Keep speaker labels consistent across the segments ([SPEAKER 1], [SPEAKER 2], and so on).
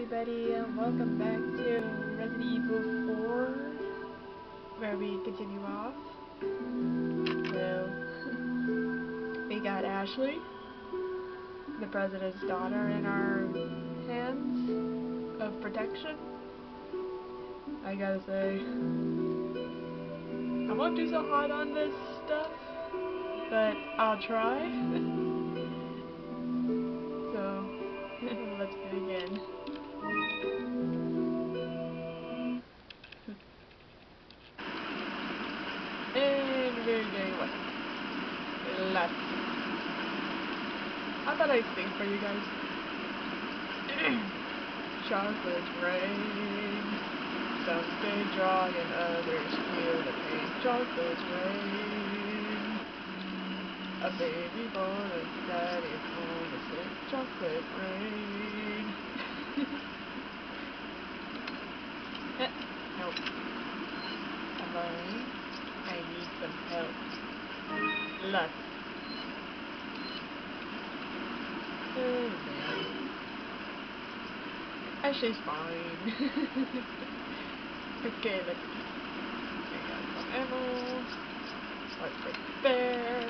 [SPEAKER 1] everybody, and welcome back to Resident Evil 4, where we continue off. So, we got Ashley, the President's daughter, in our hands of protection. I gotta say, I won't do so hot on this stuff, but I'll try. for you guys. Chocolate rain. Some stay dry and others feel the pain. Chocolate rain. A baby born, a daddy born, a sick chocolate rain. Help. Come. I need some help. Lust. good. Actually, it's fine. okay, let's some emeralds. Let's there.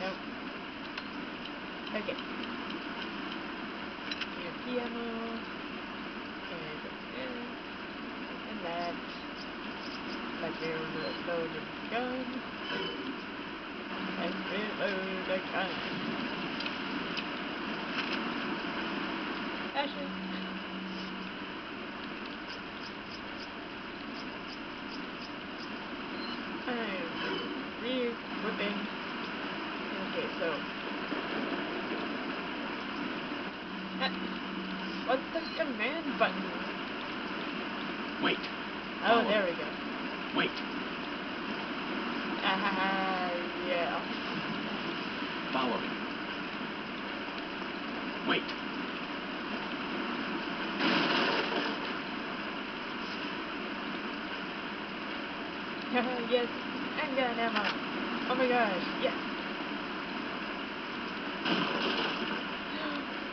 [SPEAKER 1] Nope. Okay. Here's the. filled a load of gun. I reload a gun. That's.
[SPEAKER 2] Wait,
[SPEAKER 1] yes, handgun ammo. Oh my gosh, yes.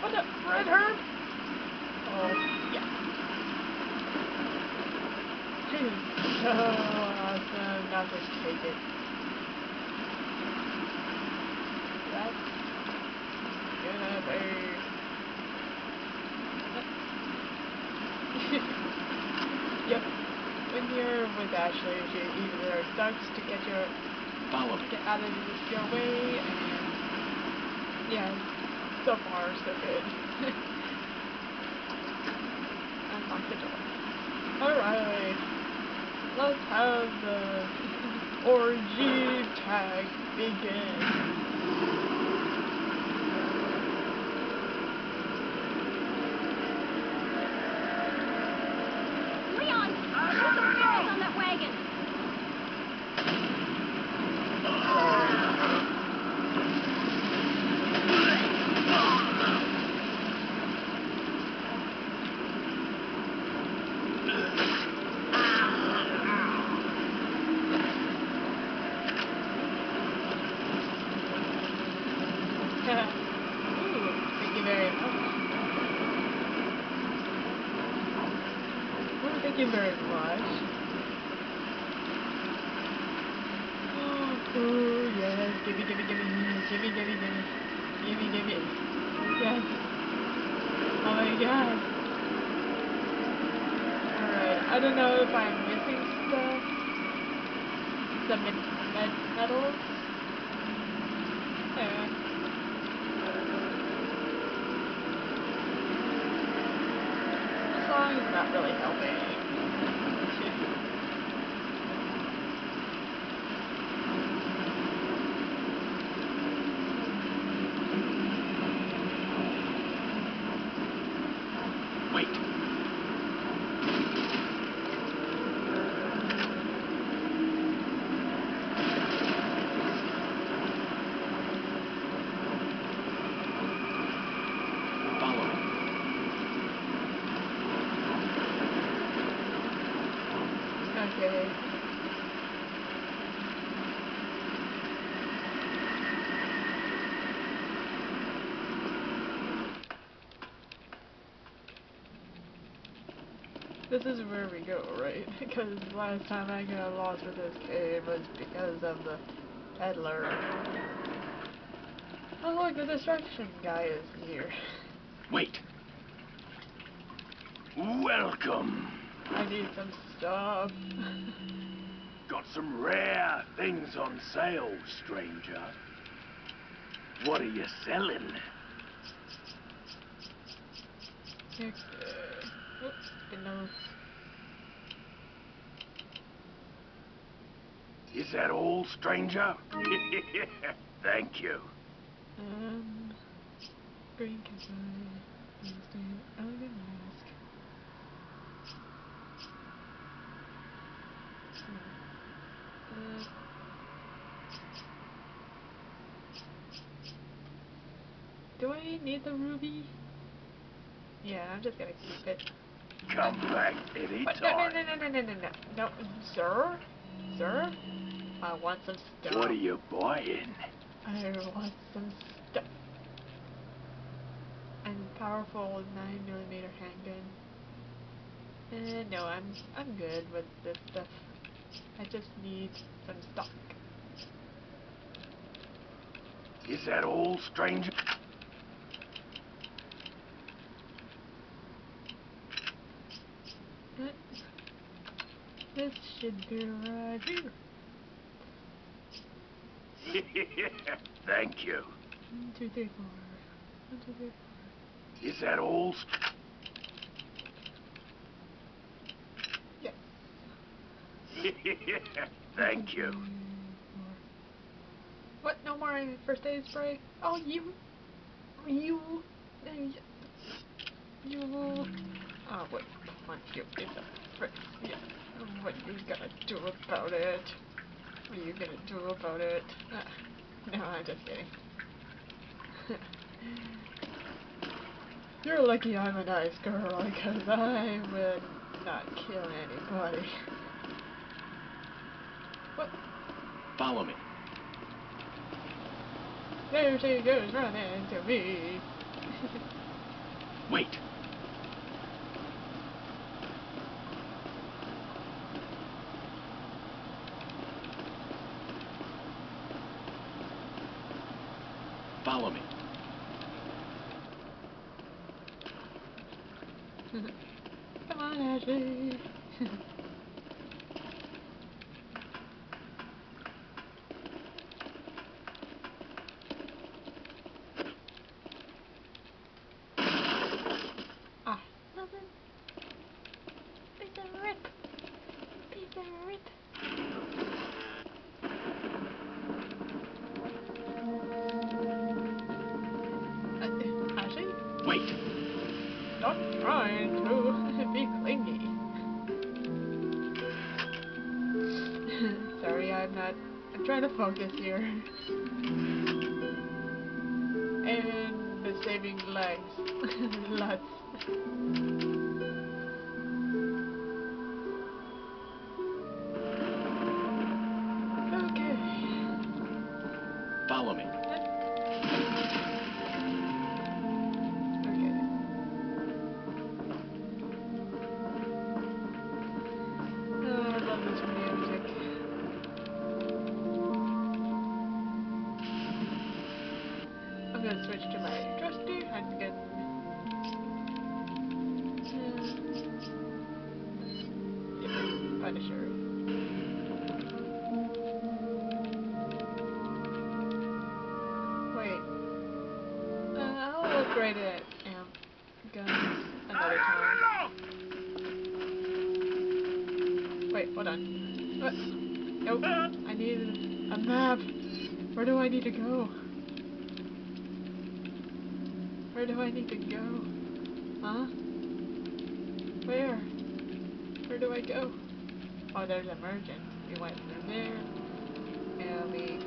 [SPEAKER 1] What the red herb? Oh. This is so awesome. Now just take it. That's gonna be. With Ashley, she either ducks to get your
[SPEAKER 2] follow
[SPEAKER 1] get out of your way, and yeah, so far so good. Unlock the door. Alright, let's have the orgy tag begin.
[SPEAKER 3] Leon! Put the barrels on that wagon!
[SPEAKER 1] Ooh, thank you very much. Ooh, thank you very much. Ooh, yes, gimme, gimme, gimme, gimme, gimme, gimme, gimme. Yes. Oh my god. Alright, I don't know if I'm missing stuff. Some med med medals. Yeah. Song is not really helping.
[SPEAKER 2] Wait, follow me.
[SPEAKER 1] Okay. This is where we go, right? Because last time I got lost with this cave was because of the peddler. Oh look, the destruction guy is here.
[SPEAKER 2] Wait.
[SPEAKER 4] Welcome.
[SPEAKER 1] I need some stuff.
[SPEAKER 4] Got some rare things on sale, stranger. What are you selling?
[SPEAKER 1] Okay. Oops, didn't.
[SPEAKER 4] Is that all, stranger? Thank you.
[SPEAKER 1] Um, green cowboy, elegant mask. Hmm. Uh, do I need the ruby? Yeah, I'm just gonna keep it.
[SPEAKER 4] Come back
[SPEAKER 1] But no, no, no, no, no, no, no, no, no, sir, sir, I want some stuff.
[SPEAKER 4] What are you buying?
[SPEAKER 1] I want some stuff. And powerful nine millimeter handgun. Uh, no, I'm I'm good with this stuff. I just need some stock.
[SPEAKER 4] Is that all, stranger?
[SPEAKER 1] Uh, This should be right here.
[SPEAKER 4] Thank you.
[SPEAKER 1] One, two, three, four. One, two, three, four.
[SPEAKER 4] Is that all? st-
[SPEAKER 1] Yes.
[SPEAKER 4] Thank you.
[SPEAKER 1] What? No more first aid spray? Oh, you. You. y- You. Oh, what? Punch you in the face. Yeah. What are you gonna do about it? What are you gonna do about it? No, I'm just kidding. You're lucky I'm a nice girl, because I would not kill anybody. What?
[SPEAKER 2] Follow me.
[SPEAKER 1] There she goes running to me.
[SPEAKER 2] Wait. Follow me.
[SPEAKER 1] Come on, Ashley. Where do I need to go? Where do I need to go? Huh? Where? Where do I go? Oh, there's a emergent. We went through there. And we...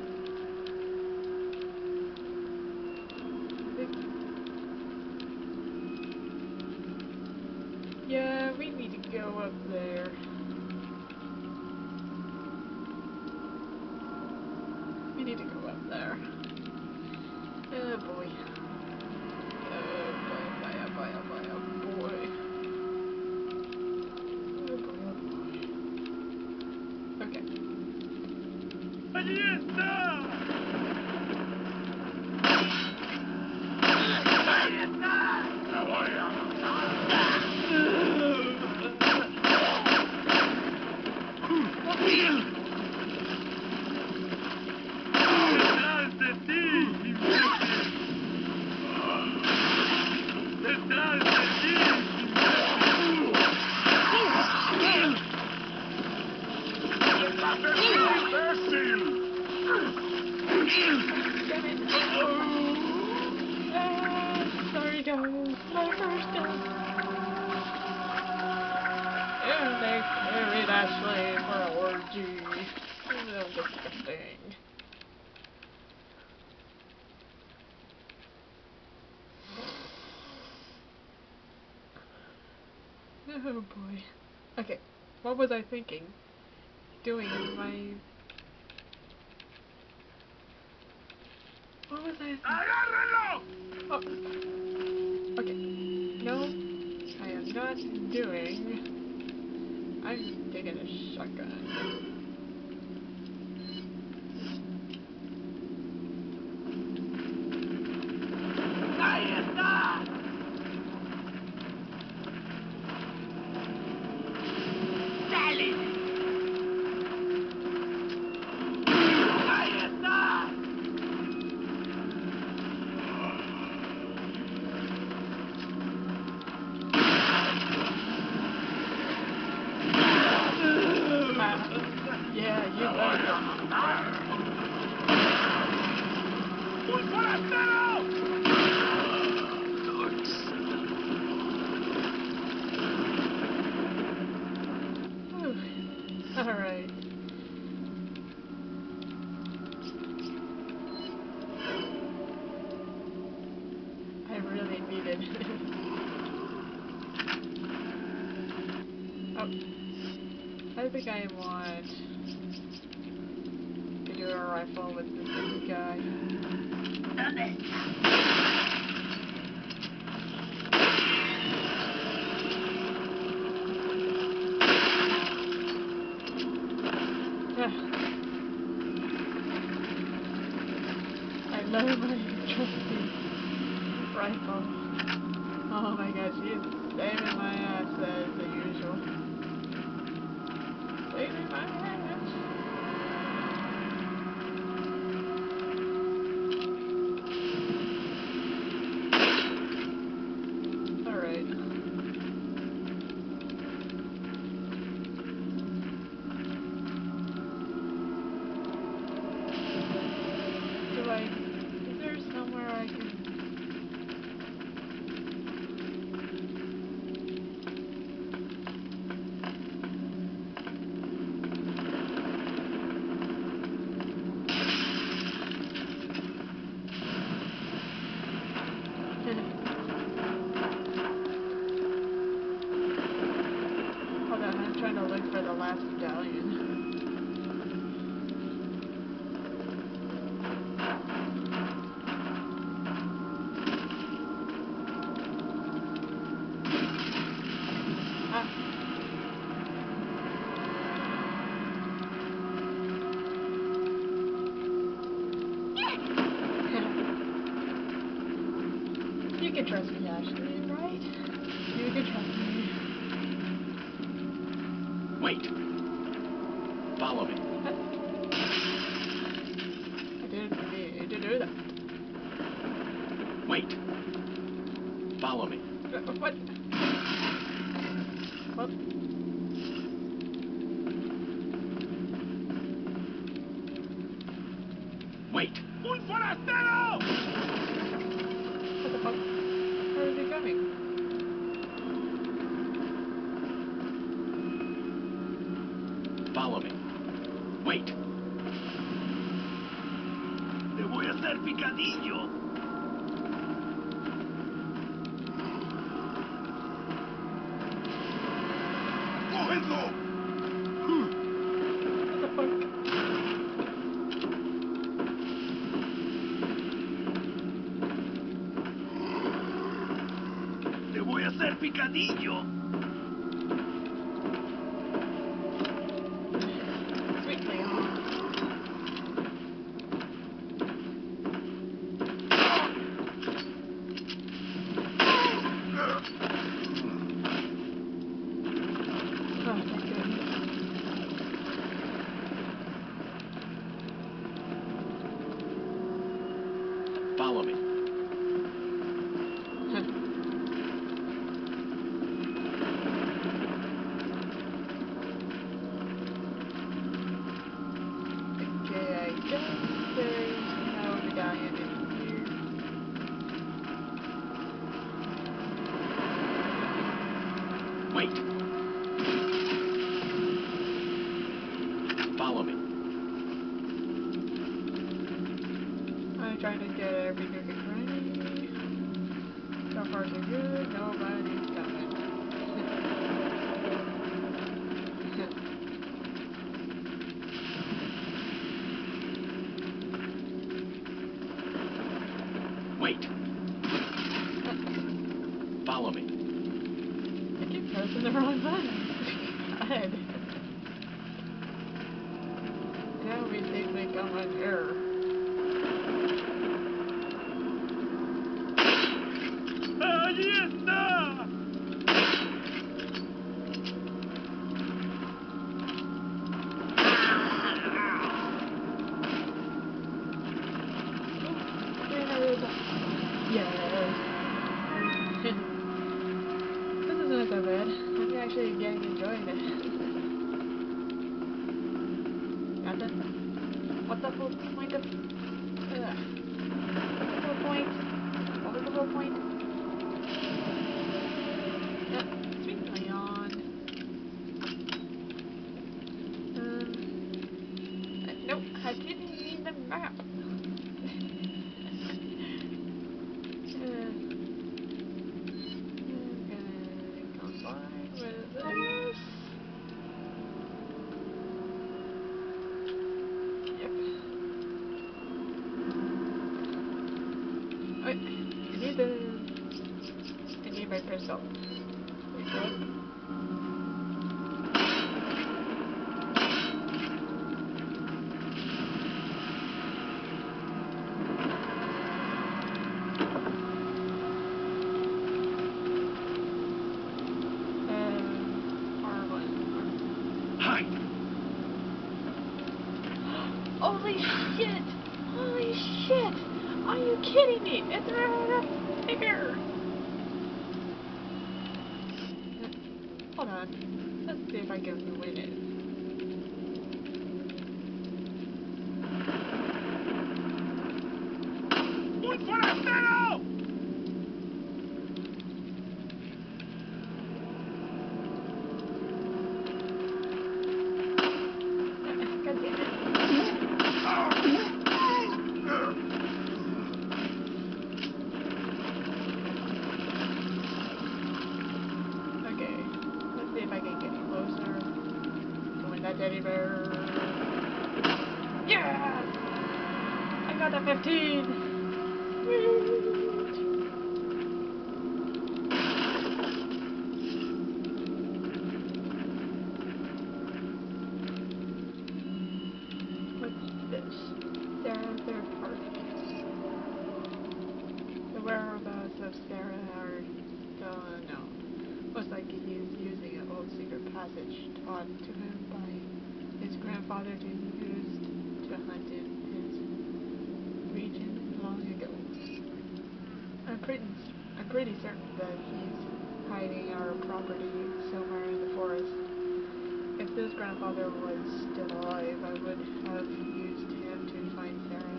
[SPEAKER 1] Yeah, we need to go up there. We need to go up there. Oh boy. Oh boy, oh boy, oh boy, oh boy, oh boy.
[SPEAKER 4] ¡Allí está! ¡Ahí está! ¡La voy a ¡Detrás de ti, imbécil! ¡Detrás de ti, imbécil!
[SPEAKER 1] Ah, sorry guys, my first time. And they carried Ashley for a orgy. That was disgusting. Oh boy. Okay, what was I thinking? Doing in my... What was I thinking? Oh. Okay. No, I am not doing. I'm taking a shotgun.
[SPEAKER 4] ¡Ahí está! ¡Dale! ¡Ahí está!
[SPEAKER 1] Ah, yeah, you better.
[SPEAKER 4] ¡Un forastero!
[SPEAKER 1] Alright. I really needed. oh. I think I want to do a rifle with this guy.
[SPEAKER 4] ¿Dónde está?
[SPEAKER 1] Ah. Love my trusty rifle. Oh my gosh, he is saving my ass as usual. Saving my ass. Alright. Do I... Is there somewhere I can... Hold on, I'm trying to look for the last medallion. Ah. you can trust me, Ashley, right? You can trust me.
[SPEAKER 2] Wait. Follow me.
[SPEAKER 1] I didn't need to do that.
[SPEAKER 2] Wait. Follow me.
[SPEAKER 1] Uh, What? What?
[SPEAKER 4] ser picadillo.
[SPEAKER 2] Wait. Follow me.
[SPEAKER 1] I'm trying to get every nook and cranny. So far so good, nobody's coming.
[SPEAKER 2] Wait. Follow me.
[SPEAKER 1] I keep pressing the wrong button. God. Now we think we come an error.
[SPEAKER 4] Ahí está.
[SPEAKER 1] Yes. this is not so bad. I'm actually getting enjoying it. Got this? What's the whole point of? Ugh. What's the whole point? What was the whole point? Yep. Sweet Leon. Um. uh, Nope. I didn't need the map. combine with this. Yep. Wait, I need the. I Buonasera! Whereabouts of Sera are still unknown. Most likely he is using an old secret passage taught to him by his grandfather to used to hunt in his region long ago. I'm pretty, I'm pretty certain that he's hiding our property somewhere in the forest. If this grandfather was still alive, I would have used him to find Sera.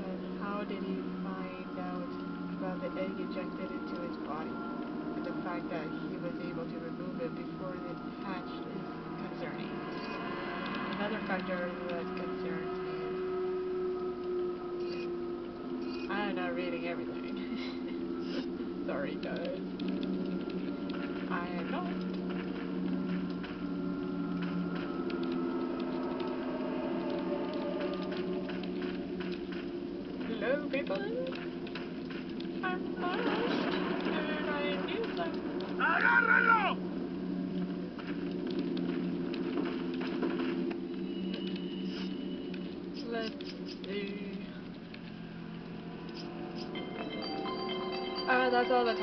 [SPEAKER 1] But how did he about the egg injected into his body? And the fact that he was able to remove it before it hatched is concerning. Another factor that concerns me is I'm not reading everything. Sorry guys. I am not. Hello, people. I'm lost, and I need some.
[SPEAKER 4] ¡Agárralo!
[SPEAKER 1] Let's see. All the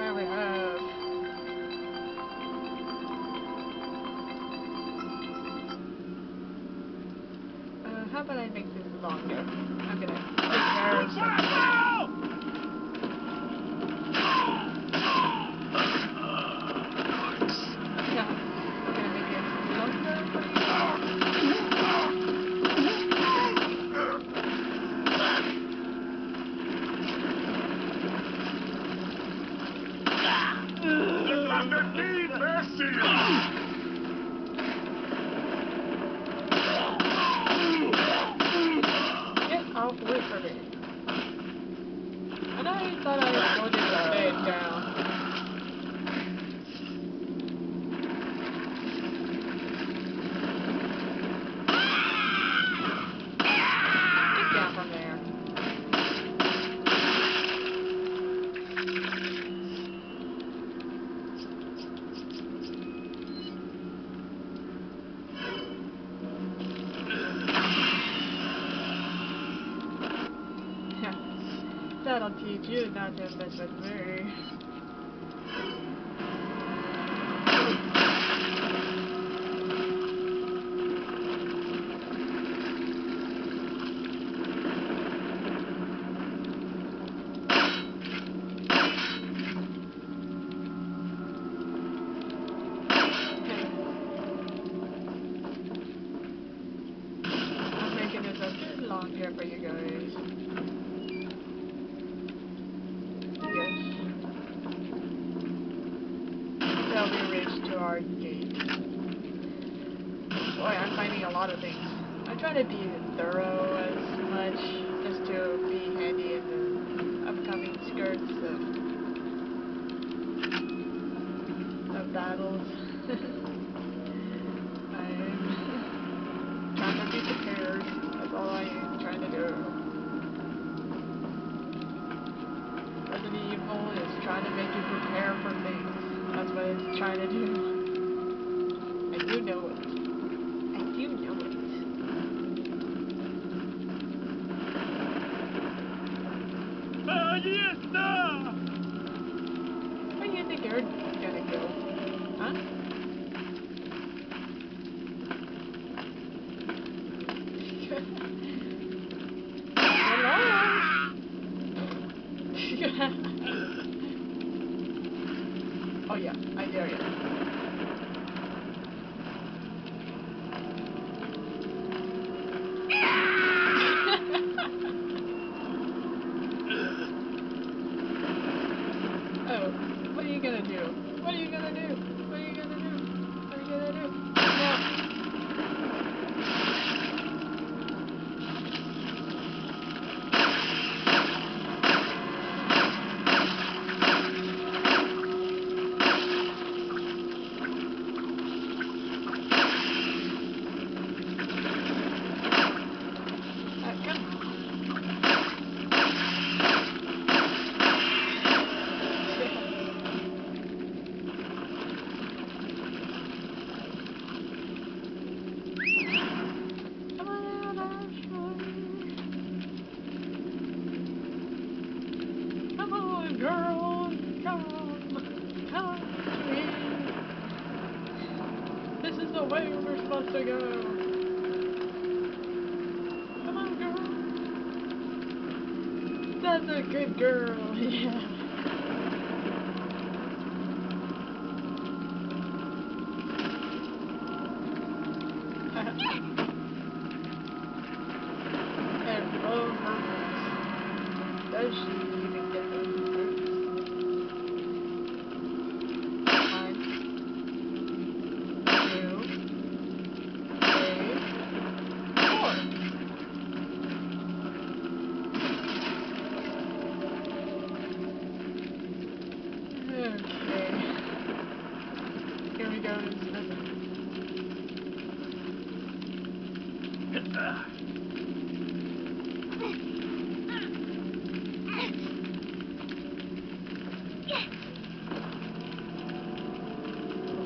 [SPEAKER 1] That'll teach you not to mess with me. I'm making this a bit longer for you guys. Yes. Till we reach to our gate. Boy, I'm finding a lot of things. I try to be thorough as much just to be handy in the upcoming skirts of, of battles. I'm trying to be prepared. That's all I am trying to do. Resident Evil is trying to make you prepare for things. That's what it's trying to do. I do know it. I do know it.
[SPEAKER 4] Ahí está!
[SPEAKER 1] Where do you think you're gonna go? Huh? Hello? oh yeah, I dare you. Oh, what are you gonna do? What are you gonna do? What are you gonna do? What are you gonna do? No. Uh, come. Come on out, Ashley. Come on, girl. Come. Come to me. This is the way we're supposed to go. Come on, girl. That's a good girl, yeah. and love her boots. Does she even get those boots? One, two, three, four. Okay. Here we go.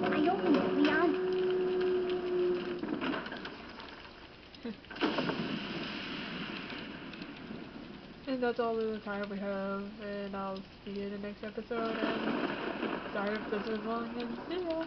[SPEAKER 3] I opened it, Leon.
[SPEAKER 1] And that's all the time we have, and I'll see you in the next episode, and sorry if this is long, and see ya!